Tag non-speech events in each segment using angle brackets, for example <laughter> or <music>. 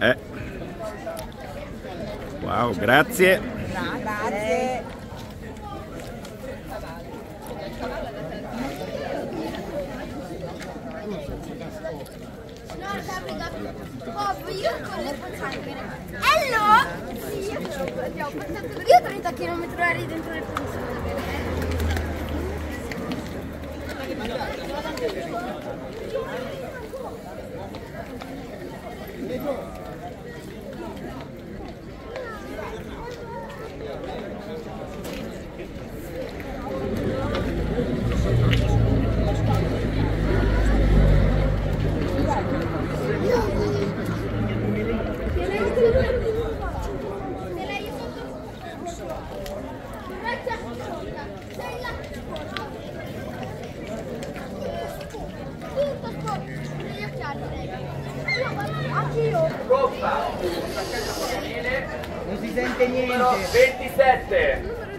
Eh. Wow, grazie. Grazie. Hello! Io ho portato io 30 km orari dentro le 没错。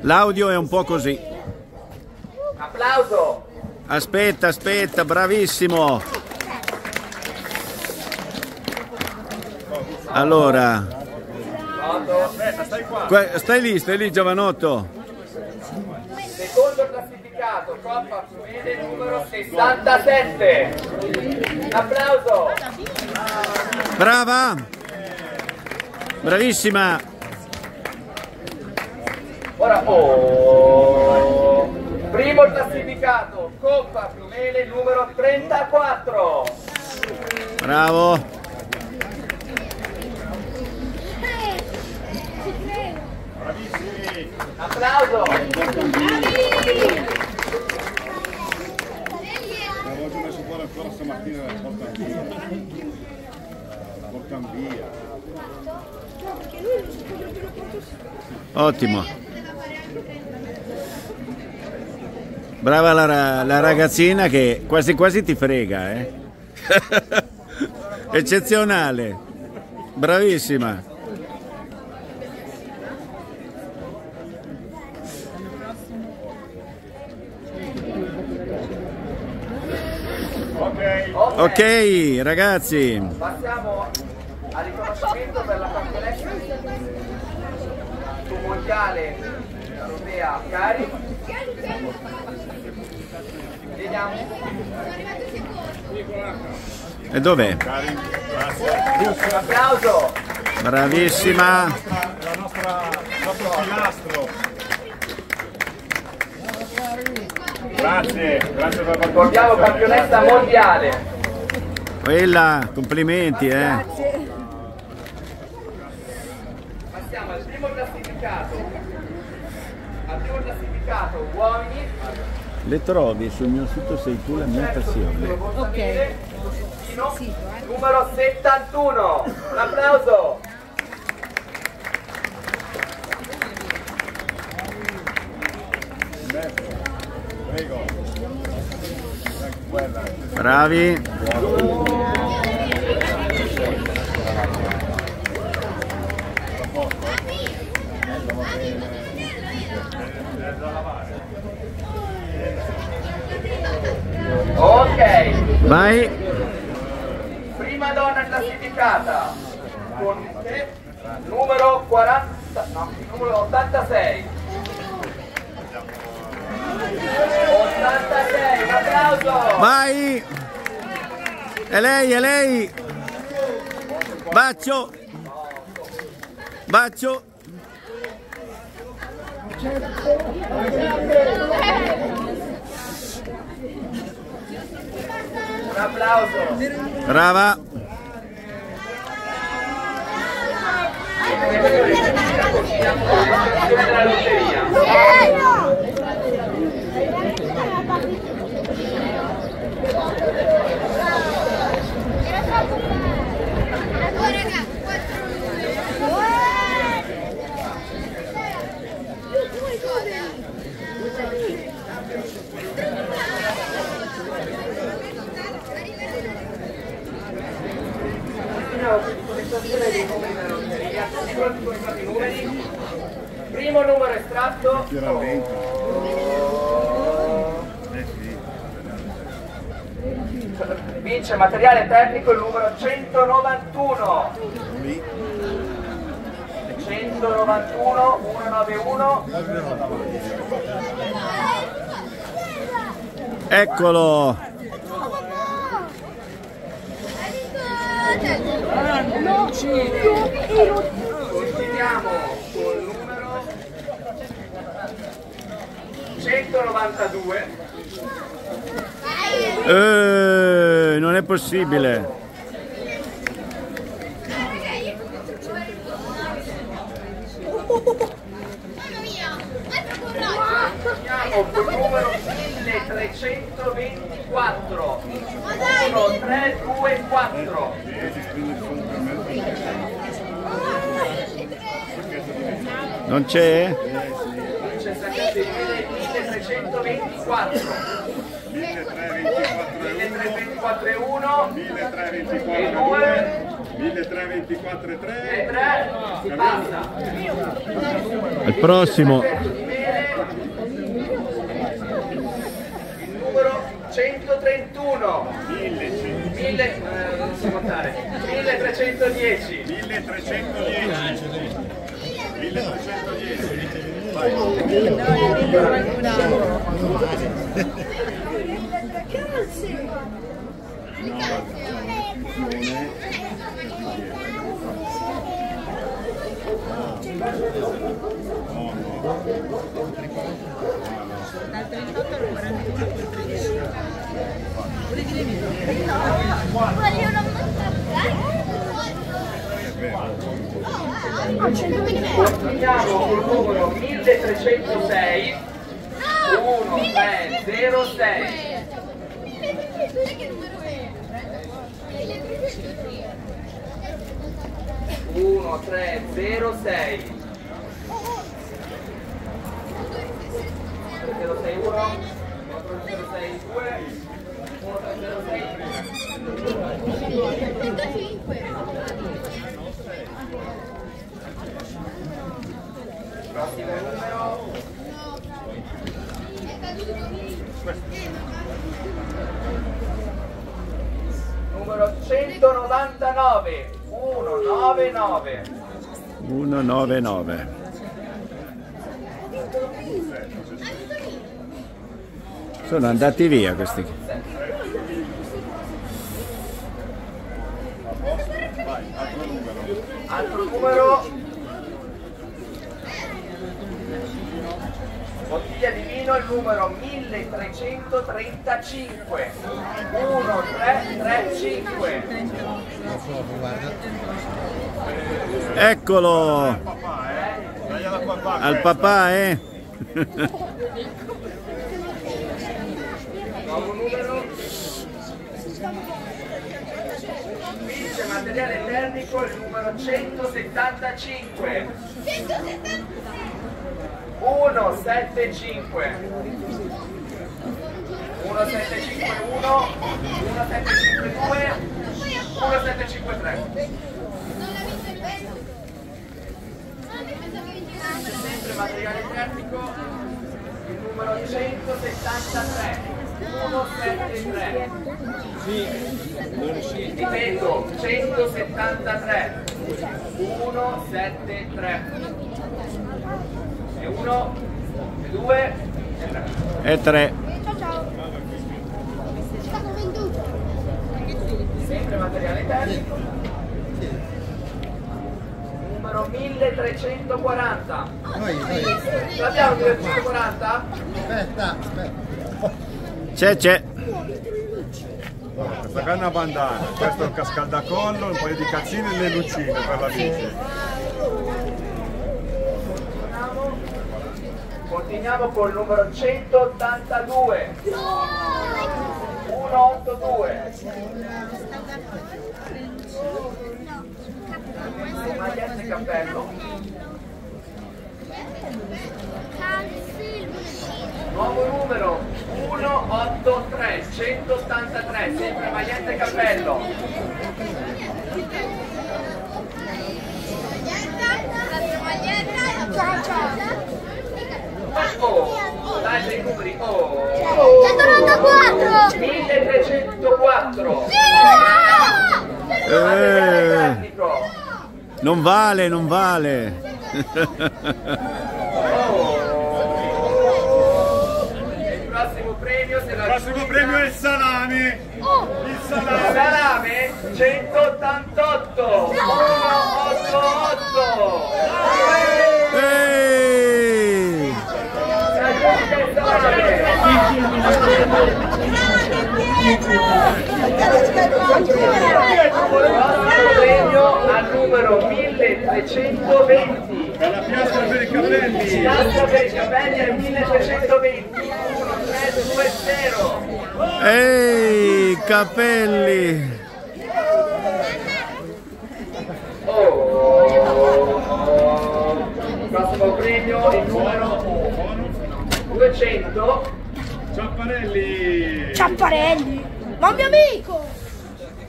L'audio è un po' così. Applauso. Aspetta, aspetta, bravissimo. Allora, stai lì, stai lì, giovanotto. Secondo classificato, Coppa Fumene numero 67. Applauso. Brava! Bravissima! Ora, oh. Primo classificato, Coppa Fiumele numero 34. Bravo! Applauso. L'avevo già messo fuori ancora stamattina la portano via. La portano via. Ottimo! Brava la, la ragazzina che quasi quasi ti frega, eh? <laughs> Eccezionale! Bravissima! Ok. Ragazzi! Passiamo al riconoscimento per la campionessa mondiale europea Cari. Vediamo. E dov'è? Un applauso. Bravissima! La nostra, il nostro pilastro. Grazie, grazie per Ricordiamo campionessa mondiale. Quella, complimenti, eh! Passiamo al primo classificato. Al primo classificato uomini. Le trovi sul mio sito Sei tu la mia passione. Ok. Numero 71. Un applauso. Bravi! Ok. Vai! Prima donna classificata con te, numero 40, no, numero 86. 86, un applauso! Vai! È lei, è lei! Bacio! Bacio! Un applauso! Brava! Primo numero estratto. Sì. Vince materiale tecnico il numero 191. 191 191 Eccolo! Continuiamo col numero 192 Eh, non è possibile. Continuiamo col numero 1324 1 3 2 4 Non c'è? Vince Saccati 1324 1324 e 1 e 2 1324 e 3 e 3 si passa Al prossimo. Il numero 131 1000 eh, non si contare 1310 1310 1310 Vogliono Continuiamo col numero 1306 1306 1306 061 4062 Prossimo numero numero 199 199 199. Sono andati via questi. altro numero bottiglia di vino il numero 1335 1335 Eccolo! Al papà, eh? nuovo numero vince materiale termico il numero 175 175 1751 1752 1753 sempre materiale termico il numero 173 173 ripeto 173 173 e 1 e 2 e 3 E tre. Ciao ciao. È stato venduto. sempre materiale termico numero 1340 l'abbiamo 1340? Aspetta, aspetta. C'è, c'è. questa canna bandana questo è il cascaldacollo un paio di cazzine e le lucine per la bici Continuiamo col numero 182 182 maglietta e cappello. Nuovo numero 183 183 sempre maglietta e cappello Ciao ciao. Ecco dai dei numeri. Oh. 194! 1304. Eh, non vale, non vale. Il prossimo premio se la Il prossimo premio è il salami. Il salami. Salame 188 188 Ehi! Premio al numero 1320 È la piastra per i capelli. Piazza per i capelli al 1320 1 3 2 0 Ehi, capelli! Oh. Prossimo premio il numero 200 Ciapparelli. Ciapparelli! Ma un mio amico!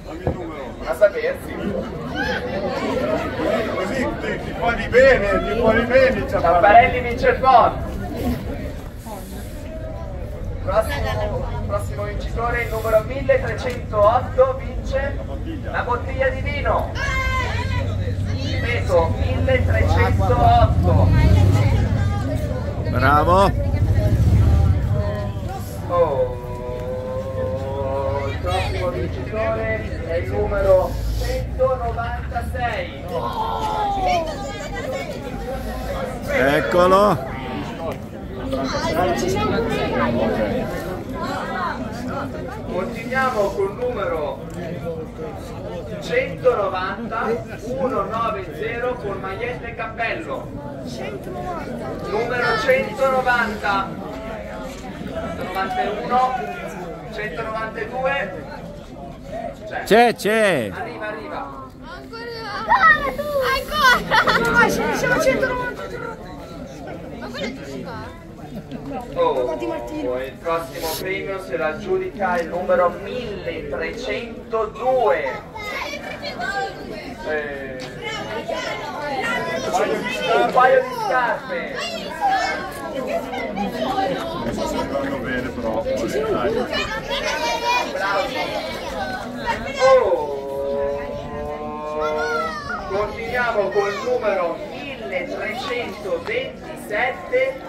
Dammi il numero. a sapersi Così ti, ti vuoi bene, ti vuoi bene, Ciapparelli. Tapparelli vince il fondo prossimo, prossimo vincitore il numero 1308 vince la bottiglia di vino ripeto 1308 Bravo! Oh, il prossimo vincitore è il numero 196. Eccolo! Continuiamo col numero 190 190 con maglietta e cappello. Numero 190 191 192 Cioè, C'è, c'è! arriva, arriva. Ancora tu! Ancora! Ma siamo 190! Ma quello è tu qua? Oh, il prossimo premio se la aggiudica il numero 1302. Eh, un paio di scarpe. Vanno bene però. Oh, continuiamo col numero 1327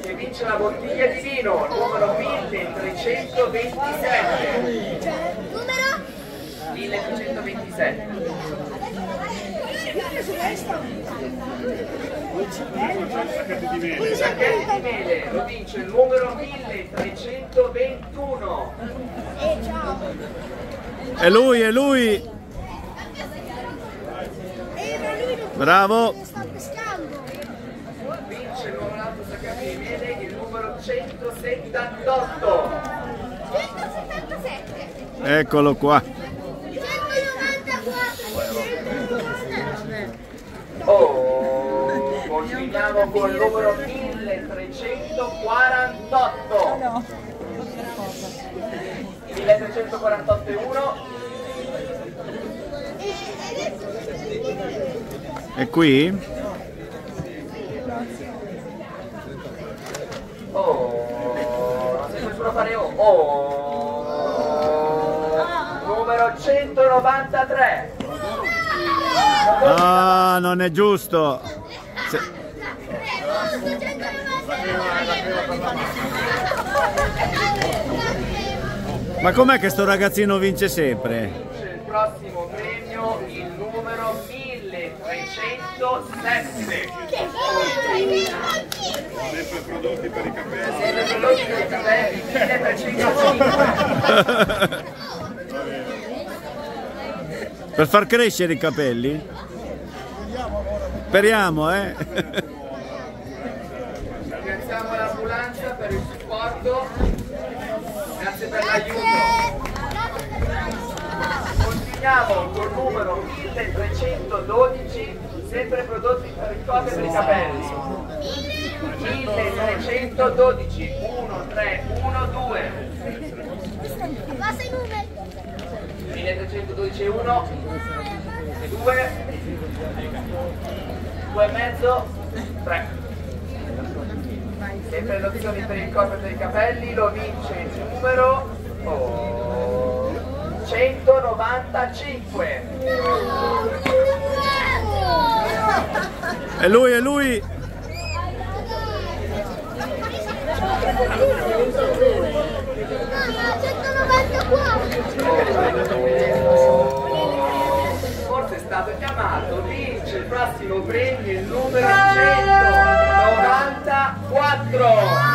che vince la bottiglia di vino, numero 1327. Numero? 1327. Sacchetti di mele lo vince il numero 1321. È lui, è lui! Bravo! Vince il nuovo lato sacchetti di mele il numero 178. 177! Eccolo qua! 194! Oh, continuiamo col numero 1348. 1348 e 1. È qui? Oh, non si nessuno fare oh. Oh, numero 193. Ah, non è giusto! Se- Ma com'è che sto ragazzino vince sempre? Il prossimo premio, il numero 1307. Sempre prodotti per i capelli. Siete prodotti per i capelli 1305. Per far crescere i capelli? Speriamo, eh? Ringraziamo l'ambulanza per il supporto. Grazie per l'aiuto. Continuiamo col numero 1312, sempre prodotti per cose per i capelli. 1312, 1, 3, 1, 2. Basta i numeri! 1312 e 1 e 2 2 e mezzo 3 E per le opzioni per il corpo e per i capelli lo vince il numero oh, 195. È lui, è lui! Forse è stato chiamato, vince il prossimo premio il numero 194.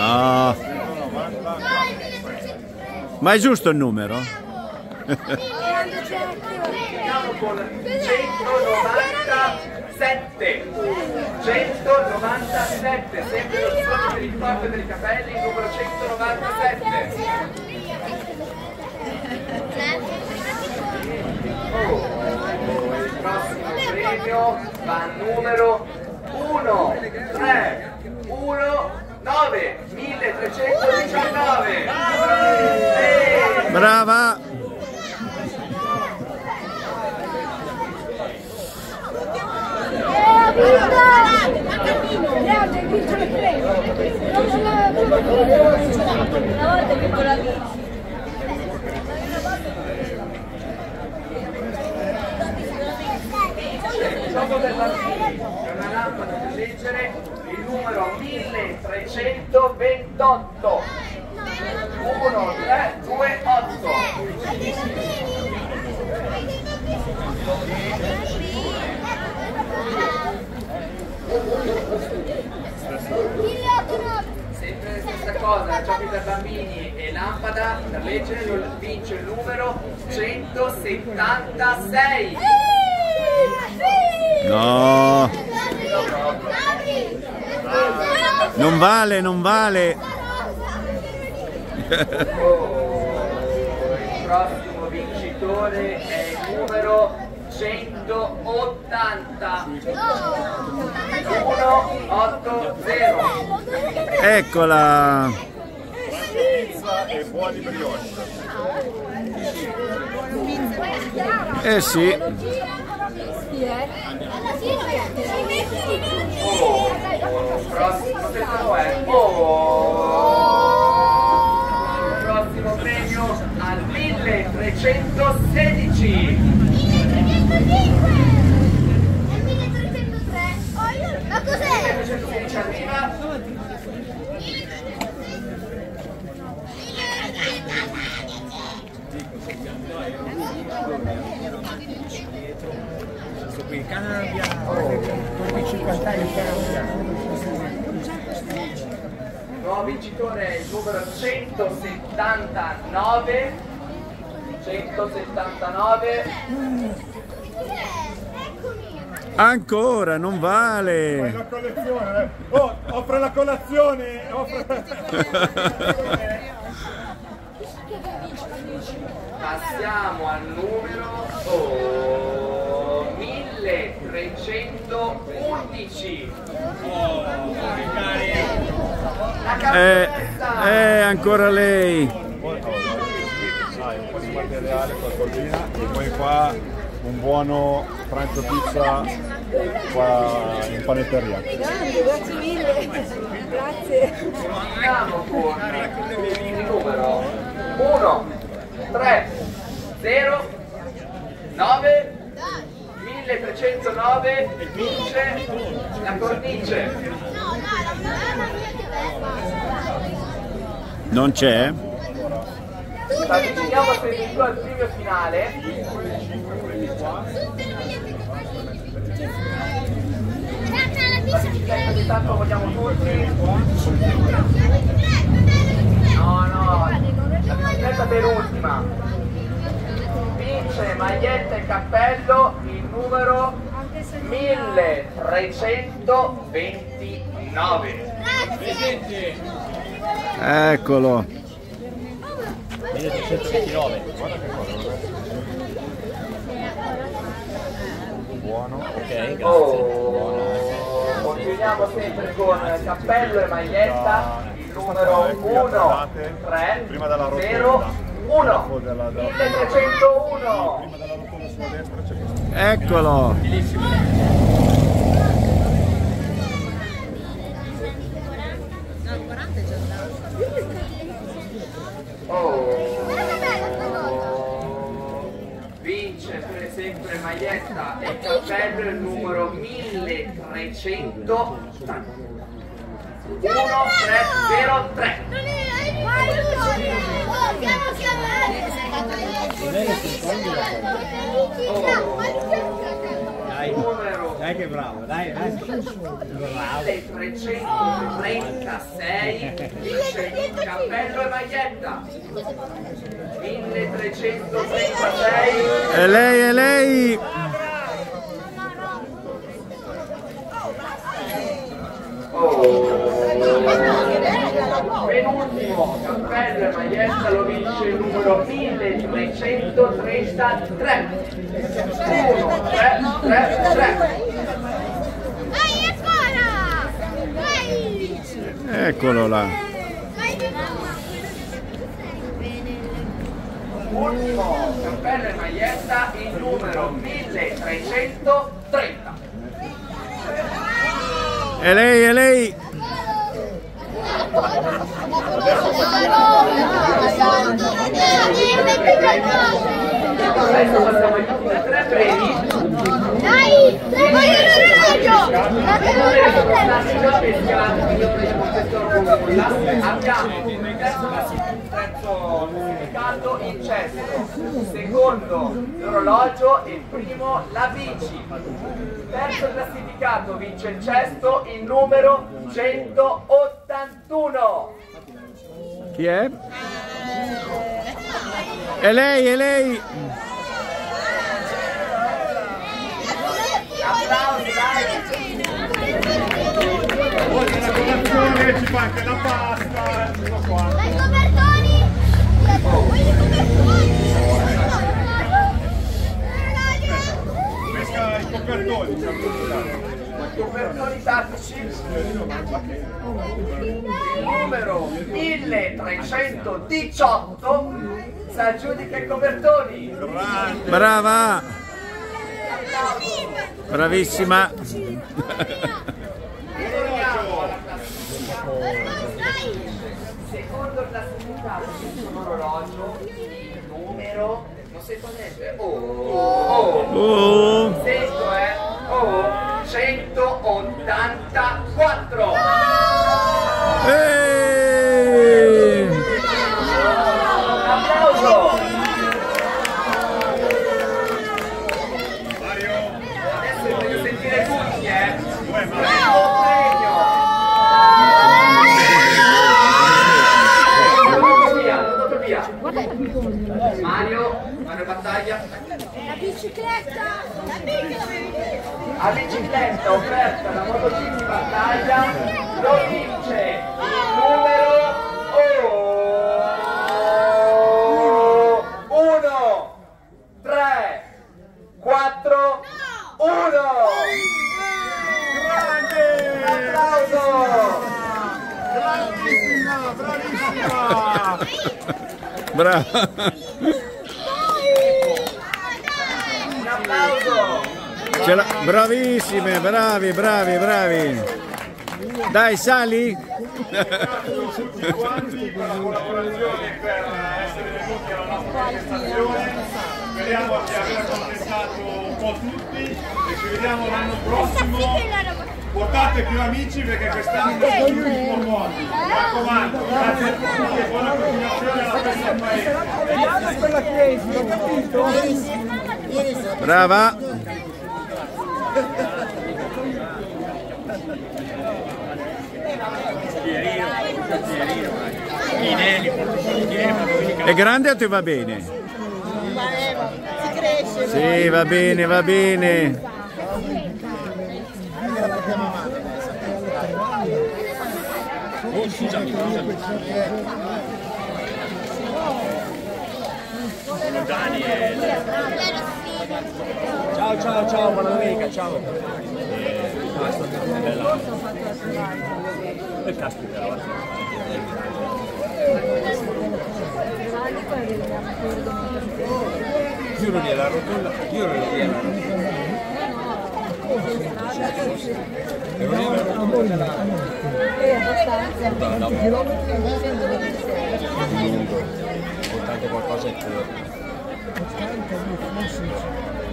No, ma è giusto il numero? Andiamo con 197. 197, sempre lo spazio per il corpo e per i capelli, numero 197. Il prossimo premio va numero 1, 3, 1, 9, 1319. Ehi! Brava! Dopo del bambino, è una lampada da leggere, il numero 1328. 1, 3, 2, 8. Sempre la stessa cosa, giochi per bambini e lampada per leggere vince il numero 176. No, non vale, non vale. Il prossimo vincitore è il numero 180. 180. Eccola. E buoni brioche. Eh sì, Oh, il prossimo tempo è oh, prossimo premio al 1316. Ma cos'è? 1316 arriva questo qui, cambia, con 50 anni cambia. Nuovo vincitore il numero 179, 179. Ancora, non vale. La collezione. Eh. Oh, offre la colazione. Offre... <laughs> Passiamo al numero 2 numero 11. Oh, che eh, eh, ancora lei. Un po' di materiale, qualcosina, e poi qua un buono pranzo pizza qua in panetteria. Grande, grazie mille. Grazie. Andiamo con il numero 1, 3, 0, 9, 1309 vince la cornice. Non c'è? Ci avviciniamo sempre al premio finale. Ogni tanto vogliamo tutti. No, no, la bicicletta per ultima. Vince maglietta e cappello numero 1329. Eccolo. 1329. Buono. Ok, grazie. Oh, continuiamo sempre con cappello e maglietta, il numero 1, 3, Prima della 0, rotonda. 1 della, della, 1301 prima della rotonda sulla destra c'è questo. Eccolo. vince per sempre maglietta e cappello il numero 1300 1303 Dai, numero dai che bravo, dai, dai. 1336 vince il cappello e maglietta 1336 E lei, e lei. penultimo cappello e maglietta lo vince il numero 1333 1 3 3 3 Vai, ancora! Vai! Eccolo là. Ultimo cappello e maglietta il numero 1330 E lei, e lei. Dai! Voglio l'orologio! Terzo classificato il cesto, secondo l'orologio e il primo la bici. Terzo classificato vince il cesto il numero 181. Chi è? E lei, e lei. Applausi, dai! Oltre alla colazione ci fa anche la pasta, tutto qua. Pesca i copertoni, Copertoni tattici. Numero 1318 si aggiudica i copertoni. Brava. Bravissima. <laughs> Torniamo alla classifica. Secondo il classificato vince un orologio, il numero, non sento niente, oh, oh, Oh. sento eh, oh, 184. Eeeh. Un applauso. Mario, Adesso voglio sentire tutti, eh. dov'è Mario? Primo premio. Tutto via, tutto via. Mario, Mario Battaglia. La bicicletta! La bicicletta! A bicicletta offerta da MotoGP Battaglia lo vince il numero 1 3 4 1 Grande! Applauso! Bravissima, bravissima! Brava. Un applauso! Ce l'ha- Bravissime, bravi, bravi, bravi. Dai, sali. tutti quanti per la collaborazione per essere venuti alla nostra manifestazione. Speriamo di aver accontentato un po' tutti e ci vediamo l'anno prossimo. Portate più amici perché quest'anno sono gli ultimi mondi. Mi raccomando, grazie a tutti e buona continuazione alla festa del paese. Brava. È grande o ti va bene? Sì, va bene, va bene. Ciao, ciao, ciao, buona domenica, ciao. E caspita, Giuro gliela rotolla, giuro gliela rotolla. E non gliela rotolla. No, no. Lungo. 80 qualcosa e corre.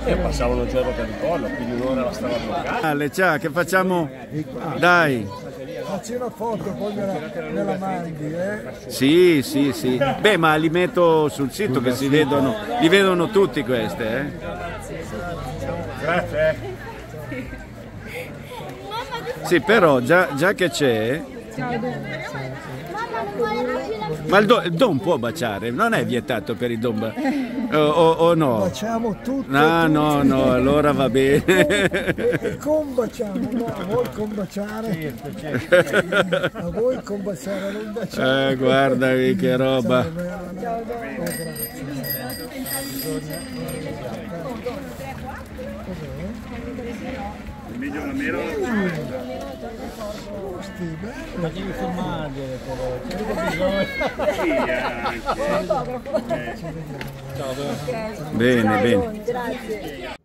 E passavano il giorno per il collo, quindi un'ora la stava bloccata. Ale, ciao, che facciamo? Dai. Facci una foto, poi me la, me la mandi, eh? Sì, sì, sì. Beh, ma li metto sul sito che si vedono, li vedono tutti queste, eh. Grazie. Sì, però già, già che c'è, Ma il, do- il don può baciare, non è vietato per i don. ba- O, o- o no? Baciamo tutti. No, no, no, allora va bene. E combaciamo, no, a voi combaciare. A voi combaciare, non baciare. Eh, guardami che roba. Ciao, grazie. Meglio Gusti, bello. Ma devi filmare però, c'è mica bisogno. Anche. Bene, bene. Grazie.